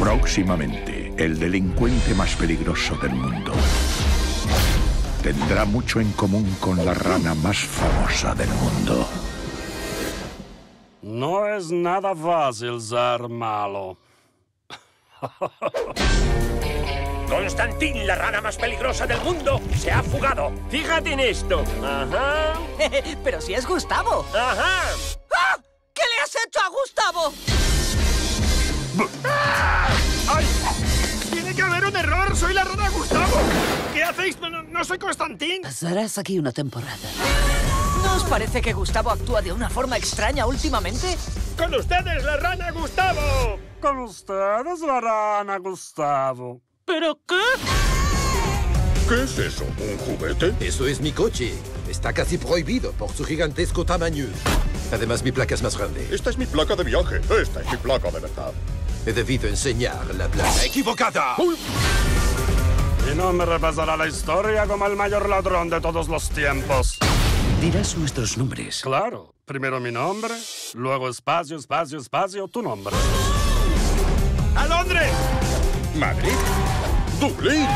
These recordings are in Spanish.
Próximamente, el delincuente más peligroso del mundo tendrá mucho en común con la rana más famosa del mundo. No es nada fácil ser malo. Constantín, la rana más peligrosa del mundo, se ha fugado. Fíjate en esto. Ajá. Pero si es Gustavo. Ajá. ¡Ah! ¿Qué le has hecho a Gustavo? ¡Soy la rana Gustavo! ¿Qué hacéis? No, no, no soy Constantín. Pasarás aquí una temporada. ¿No os parece que Gustavo actúa de una forma extraña últimamente? ¡Con ustedes, la rana Gustavo! Con ustedes, la rana Gustavo. ¿Pero qué? ¿Qué es eso? ¿Un juguete? Eso es mi coche. Está casi prohibido por su gigantesco tamaño. Además, mi placa es más grande. Esta es mi placa de viaje. Esta es mi placa de verdad. He debido enseñar la placa equivocada. Y no me repasará la historia como el mayor ladrón de todos los tiempos. Dirás nuestros nombres. Claro. Primero mi nombre, luego espacio, espacio, espacio, tu nombre. ¡A Londres! Madrid. Dublín.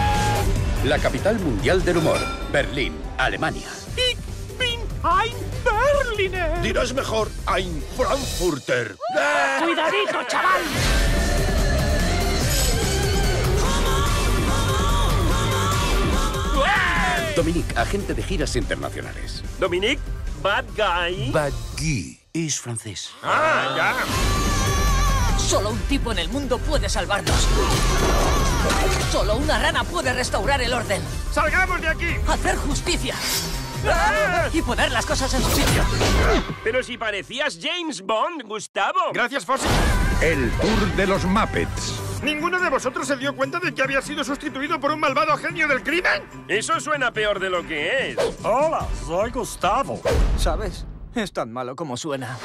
La capital mundial del humor. Berlín, Alemania. Ich bin ein Berliner. Dirás mejor Ein Frankfurter. ¡Cuidadito, chaval! Dominique, agente de giras internacionales. Dominique, bad guy. Bagui. Es francés. Ah, ya. Solo un tipo en el mundo puede salvarnos. Solo una rana puede restaurar el orden, ¡Salgamos de aquí! hacer justicia y poner las cosas en su sitio. Pero si parecías James Bond, Gustavo. Gracias, Fossi. El Tour de los Muppets. ¿Ninguno de vosotros se dio cuenta de que había sido sustituido por un malvado genio del crimen? Eso suena peor de lo que es. Hola, soy Gustavo. ¿Sabes? Es tan malo como suena.